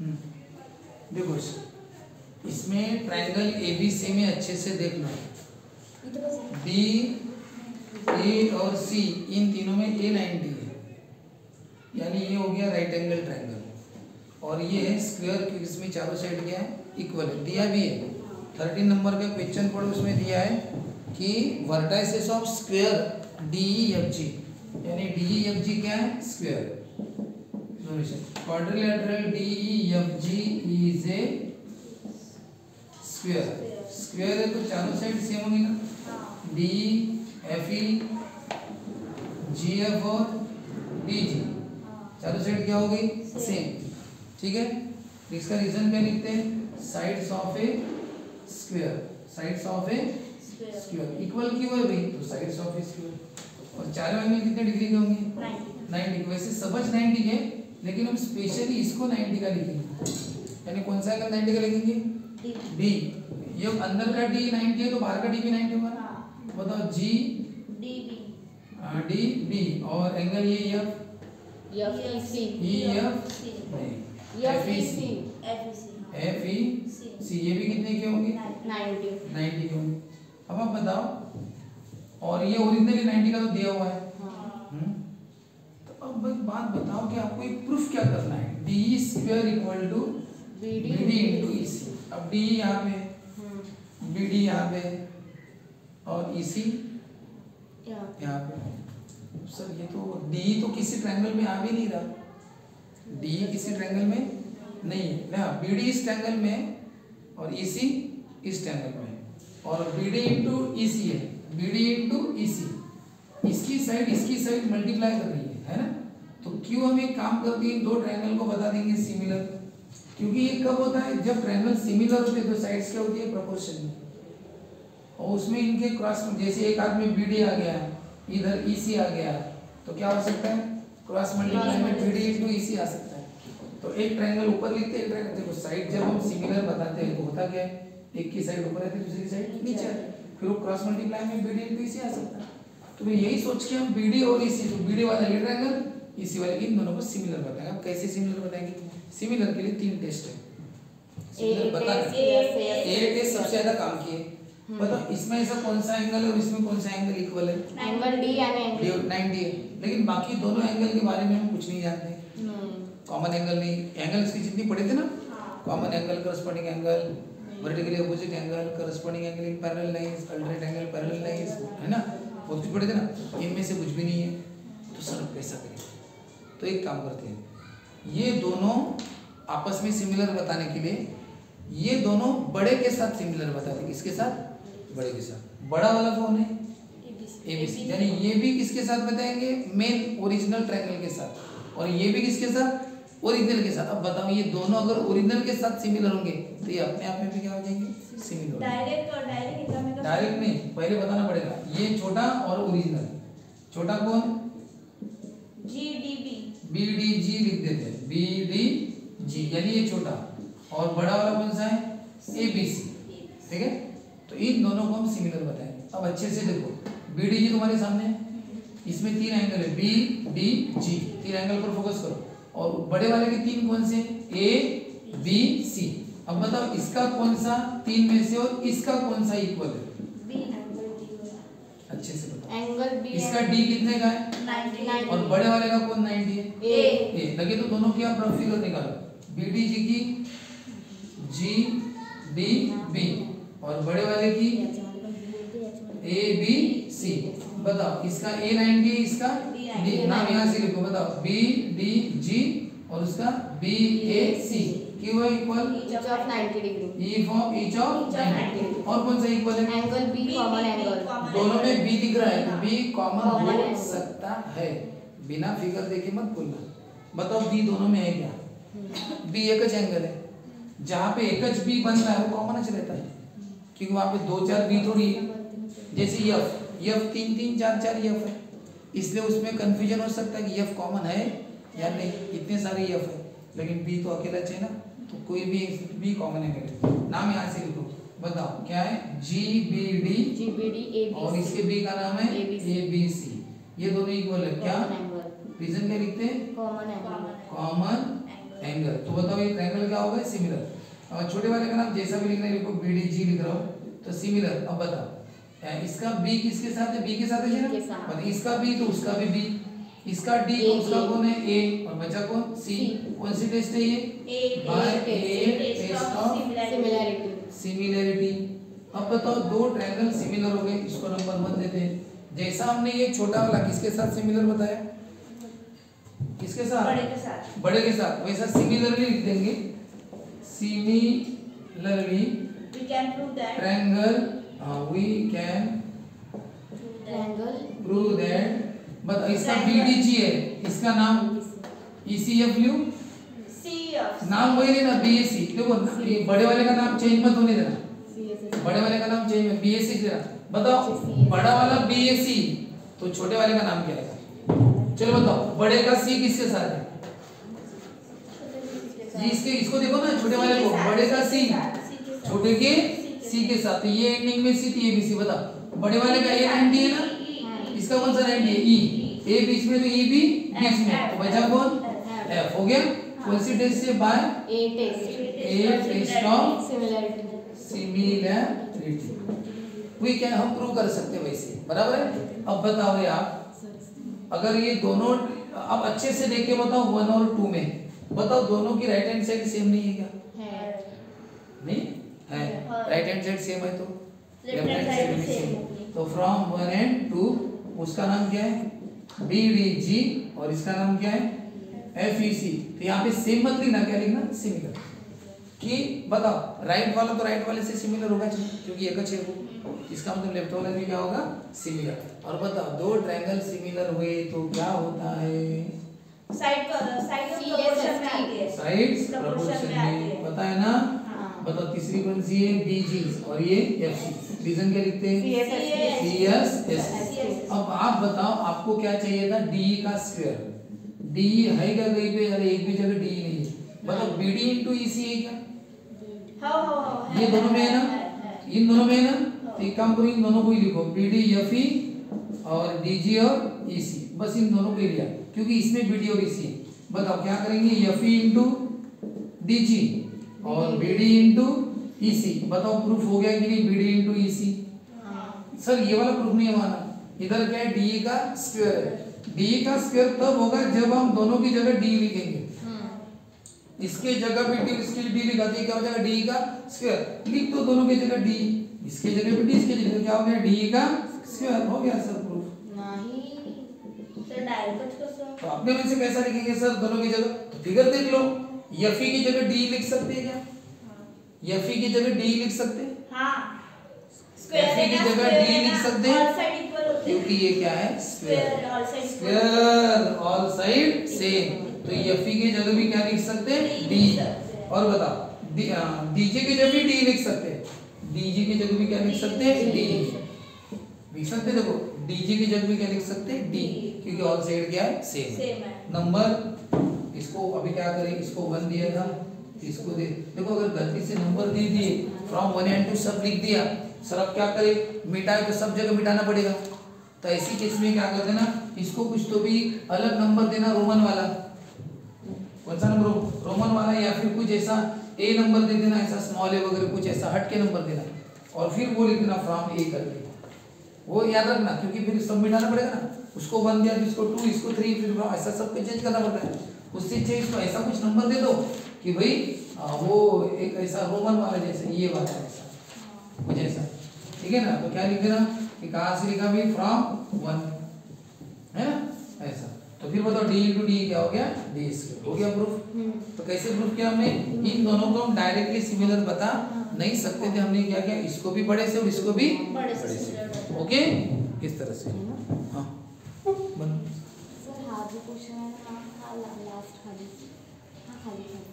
हम्म। देखो, इसमें triangle A B C में अच्छे से देख लो। बी ए और सी इन तीनों में ए नाइनटी है। यानी ये हो गया राइट एंगल ट्रायंगल और ये है स्क्वायर इसमें चारों साइड क्या है? इक्वल है। दिया भी है। थर्टीन नंबर का क्वेश्चन पढ़ो, उसमें दिया है कि vertices of square D E F G यानी डी ई एफ़ जी क्या है? Square quadrilateral D F G is a square square है तो चारों साइड सेम होगी ना? D F E G F और डी जी चारों साइड क्या हो गई सेम ठीक है? इसका रीजन क्या लिखते हैं? Sides of a square sides of a square equal क्यों है भाई? तो साइड्स ऑफ़ ए स्क्वायर और चारों एंगल कितने डिग्री के होंगे? 90 वैसे समझ 90 के लेकिन हम स्पेशली इसको 90 का लिखेंगे। यानी कौन सा एंगल 90 का लिखेंगे? डी ये अंदर का डी 90 है तो बाहर का डी भी 90 होगा बताओ जी डी बी और एंगल ये F F E C E F नहीं। F E C F E C ये भी कितने के होंगे? 90 90 के होंगे। अब आप बताओ। और ये ओरिजिनली 90 का तो दिया हुआ है हाँ। अब एक बात बताओ कि आपको एक प्रूफ क्या करना है? D square equal to B D into E C अब डी यहाँ पे बी डी यहाँ पे और ई सी यहाँ पे। सर ये तो डी तो किसी ट्रायंगल में आ भी नहीं रहा। डी किसी ट्रायंगल में नहीं है। ना बी डी इस ट्रायंगल में और ई सी इस ट्रायंगल में। और B D into E C है। B D into E C इसकी साइड इसकी साइड मल्टीप्लाई कर रही है। है ना? तो क्यों हम एक काम करके इन दो ट्रायंगल को बता देंगे सिमिलर क्योंकि ये कब होता है? जब ट्रायंगल सिमिलर होते हैं तो साइड्स क्या होती है? प्रोपोर्शन और उसमें इनके क्रॉस जैसे एक हाथ में बी डी आ गया इधर ई सी आ गया तो क्या हो सकता है? क्रॉस मल्टीप्लाई में B D into E C आ सकता है। तो एक ट्रायंगल ऊपर लिखते हैं एक ट्रायंगल देखो साइड जब हम सिमिलर बताते हैं तो होता क्या है? एक की साइड ऊपर रहती है दूसरी साइड नीचे है। फिर वो क्रॉस मल्टीप्लाई में B D into E C आ सकता है। तो मैं यही सोच के हम बी डी और ई सी तो बी डी वाला ये ट्रायंगल इसी वाले इन दोनों को सिमिलर बताएँगे अब कैसे सिमिलर बताएँगे सिमिलर के लिए तीन टेस्ट है। ए टेस्ट सबसे ज़्यादा काम किए। बताओ इसमें ऐसा कौन सा एंगल है और इसमें कौन सा एंगल इक्वल है? एंगल डी यानी एंगल 90 लेकिन बाकी दोनों एंगल के बारे में हम कुछ नहीं जानते। कॉमन एंगल नहीं। एंगल्स की जितनी पढ़े थे ना? Common angle corresponding angle vertically opposite angle corresponding angle in parallel lines alternate angle parallel lines है ना? बहुत कुछ पढ़े थे ना इनमें से कुछ भी नहीं है तो सर कैसा करें तो एक काम करते हैं ये दोनों आपस में सिमिलर बताने के लिए ये दोनों बड़े के साथ सिमिलर बताते किसके साथ? बड़े के साथ। बड़ा वाला कौन है? एबीसी यानी ये भी किसके साथ बताएँगे? मेन ओरिजिनल ट्रायंगल के साथ। और ये भी किसके साथ? ओरिजिनल के साथ। अब बताओ ये दोनों अगर ओरिजिनल के साथ सिमिलर होंगे तो ये अपने आप में भी क्या हो जाएँगे? सिमिलर डायरेक्ट और डायरेक्ट डायरेक्ट नहीं पहले बताना पड़ेगा। ये छोटा और ओरिजिनल छोटा कौन? G D B B D G लिख देते हैं। बी डी जी यानी ये छोटा। और बड़ा वाला कौन सा है? ए बी सी ठीक है? तो इन दोनों को हम सिमिलर बताएँगे। अब अच्छे से देखो। बी डी जी तुम्हारे सामने। इसमें तीन एंगल है। बी डी जी तीन एंगल पर फोकस करो। और बड़े वाले के तीन कौन से? ए बी सी अब बताओ इसका कौन सा तीन में से और इसका कौन सा इक्वल है? बी एंगल डी अच्छे से बताओ। एंगल बी इसका डी कितने का है? 99 और बड़े वाले का कौन 90 है? ए ए लगे तो दोनों की आप रफ फिगर निकालो। बी डी जी की? जी डी बी और बड़े वाले की? ए बी बताओ इसका ए नाइनटी इसका डी नाम यहाँ से लिखो बताओ बी डी जी और उसका बी ए सी क्यों है equal each of 90 degree E for each of और कौन सा इक्वल है? एंगल बी कॉमन एंगल दोनों में बी दिख रहा है बी कॉमन हो सकता है। बिना फिगर देखे मत बोलना। बताओ बी दोनों में है क्या? बी एक एंगल है। जहाँ पे एक बी बन रहा है वो कॉमन रहता है। क्योंकि वहाँ पे दो चार बी थोड़ी है। जैसे यफ यफ तीन तीन चार चार यफ है। इसलिए उसमें कंफ्यूजन हो सकता है कि यफ कॉमन है या नहीं। इतने सारे यफ है। लेकिन बी तो अकेला चाहिए ना। तो कोई भी बी कॉमन है मेरे नाम यहाँ से लिखो। बताओ क्या है? G B D G B D A और इसके बी का नाम है ए बी सी ये दोनों इक्वल है। क्या? रीजन क्या लिखते हैं? कॉमन एंगल तो बताओ ये ट्रायंगल क्या होगा? सिमिलर और छोटे वाले का नाम जैसा भी लिखना है लिखो बी डी जी लिख रहा हूँ। तो सिमिलर अब बताओ। इसका बी किसके साथ है? बी के साथ है ना साथ। मतलब इसका बी तो उसका भी बी इसका डी तो उसका कौन है? ए और बचा कौन? सी C। कौन सी टेस्ट है ये? Taste of of similarity. Similarity similarity अब बताओ दो ट्रायंगल सिमिलर हो गए इसको नंबर वन देते हैं। जैसा हमने ये छोटा वाला किसके साथ सिमिलर बताया? किसके साथ? बड़े के साथ। बड़े के साथ। वैसा सिमिलरली लिख देंगे। Similarly we can prove that but इसका बीडीजी है। इसका नाम ईसीएफ लियो of नाम वही लेना बीएससी देखो ये बड़े वाले का नाम चेंज मत होने देना। बड़े वाले का नाम चेंज है बीएससी देना। बताओ बड़ा वाला बीएससी तो छोटे वाले का नाम क्या है? चलो बताओ बड़े का सी किसके साथ है? इसके इसको देखो ना छोटे वाले को। बड़े का सी छोटे के सी के साथ तो ये एंडिंग में सी तो ये भी सी बताओ बड़े वाले का ए एंड है ना? इसका कौन सा एंड है? ई ए बीच में तो ई भी बीच में। तो बचा कौन? एफ़ हो गया? कौन सी टेस्ट से by a test a test of similarity similarity we can हम प्रूव कर सकते हैं वैसे बराबर है? अब बताओ यार अगर ये दोनों अब अच्छे से देख के बताओ वन और टू में। बताओ दोनों की राइट हैंड साइड सेम नहीं है क्या? है है हाँ। राइट हैंड साइड सेम है तो? Left hand hand side भी। होगी। तो फ्रॉम वन एंड टू उसका नाम क्या है? बी डी जी और इसका नाम क्या है? एफ़ ई सी तो यहाँ पे सेम मत लिखना क्या लिखना? सिमिलर कि बताओ राइट वाला तो राइट वाले से सिमिलर होगा क्योंकि एक अच्छे को इसका मतलब लेफ़्ट वाला भी क्या होगा? सिमिलर और बताओ दो ट्रायंगल सिमिलर हुए तो क्या होता है? साइड का साइड प्रोपोर्शन में आती है। साइड्स Proportion प्रोपोर्शन में है। पता है ना? हाँ। बताओ तीसरी कौन सी है बी जी और ये एफ़ सी रीजन क्या लिखते हैं सी एस एस अब आप बताओ आपको क्या चाहिए था डी का स्क्वायर डी है क्या कहीं पे अरे एक भी जगह डी नहीं है मतलब B D into E C है क्या हाँ हाँ हाँ ये दोनों में है ना इन दोनों में है ना तो एक काम करो इन दोनों को ही लिखो बी डी एफ़ ई और डी जी और ई सी बस इन दोनों को ही लिया क्योंकि इसमें बी डी और ई सी है बताओ क्या करेंगे F E into D G और B D into E C बताओ प्रूफ हो गया कि नहीं? B D into E C sir ये वाला प्रूफ नहीं हमारा. इधर क्या है? डी का स्क्वायर है. डी का स्क्वायर तब होगा जब हम दोनों की जगह डी लिखेंगे. इसके जगह भी डी इसके डी लिखाते क्या हो जाएगा? डी का स्क्वायर लिख दो दोनों की जगह डी इसके जगह भी डी इसके जगह क्या हो गया? डी का स्क्वायर हो गया सर प्रूफ नाही सर डायरेक्ट तो अपने में से कैसा लिखेंगे सर दोनों की जगह? तो फिगर देख लो. यफी की जगह डी लिख सकते हैं क्या? यफी की जगह डी लिख सकते हैं? हाँ। F की जगह D लिख सकते हैं? हैं। क्योंकि ये क्या है? स्क्वायर। All side same. तो एफ़ की जगह भी क्या लिख सकते हैं? डी और बताओ डीजे की जगह भी डी लिख सकते हैं। डीजे की जगह भी क्या लिख सकते हैं? डी। लिख सकते हैं? देखो डीजे की जगह भी क्या लिख सकते हैं? डी। क्योंकि ऑल साइड क्या है? सेम। नंबर इसको अभी क्या करें? इसको वन दिया था, इसको दे। देखो, अगर गलती से नंबर दे दिए फ्रॉम वन एंड टू सब लिख दिया, सर अब क्या करें? मिटाए तो सब जगह मिटाना पड़ेगा। तो ऐसी केस में क्या कर देना इसको कुछ तो भी अलग नंबर देना रोमन वाला। कौन सा नंबर रोमन वाला या फिर कुछ ऐसा ए नंबर दे देना, ऐसा स्मॉल ए वगैरह कुछ ऐसा हट के नंबर देना। और फिर वो लिख देना फ्रॉम ए करके। वो याद रखना, क्योंकि फिर सब मिटाना पड़ेगा ना। उसको वन दिया तो इसको टू इसको थ्री फिर ऐसा सब कुछ चेंज करना पड़ता है। उससे चाहिए इसको ऐसा कुछ नंबर दे दो कि भाई आ, वो एक ऐसा रोमन वाला जैसे ये वाला ऐसा कुछ ऐसा ठीक है ना? तो क्या लिख देना? कि कहाँ से लिखा भाई? फ्रॉम वन है ना? ऐसा। तो फिर बताओ डी इंटू डी क्या हो गया? डी हो गया प्रूफ तो कैसे प्रूफ किया हमने? इन दोनों को हम डायरेक्टली सिमिलर बता नहीं सकते थे हमने क्या किया? इसको भी बड़े से और इसको भी बड़े से। ओके किस तरह से। हाँ बन सर